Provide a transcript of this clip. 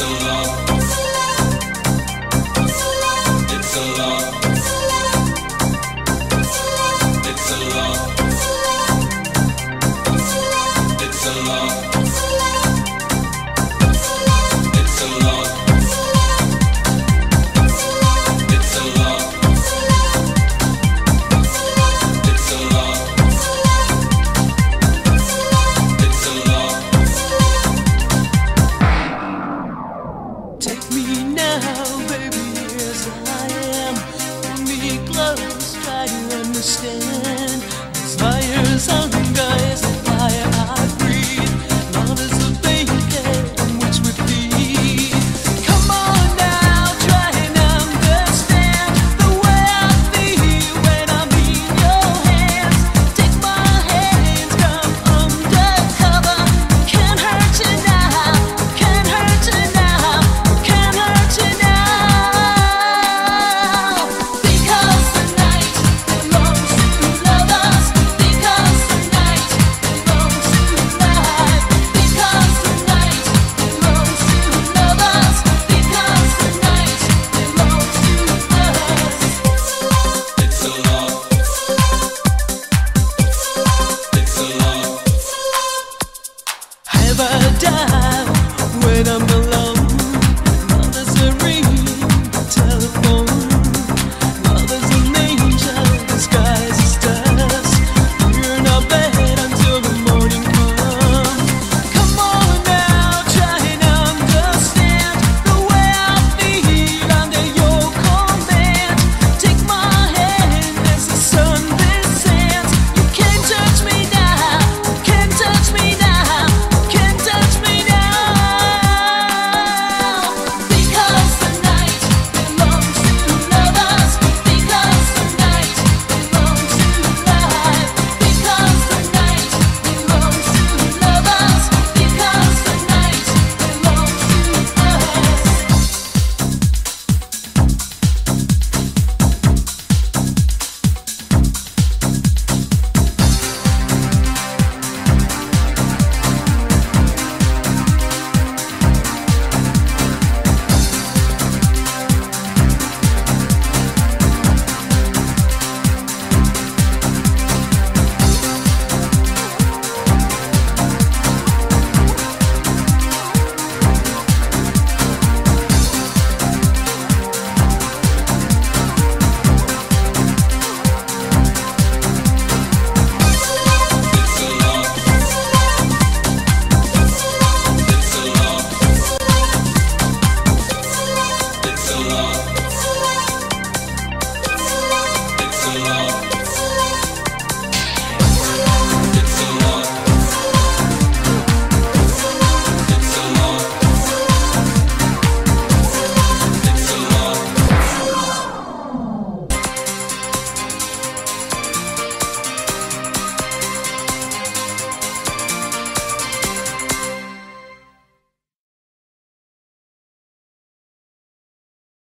so long. love.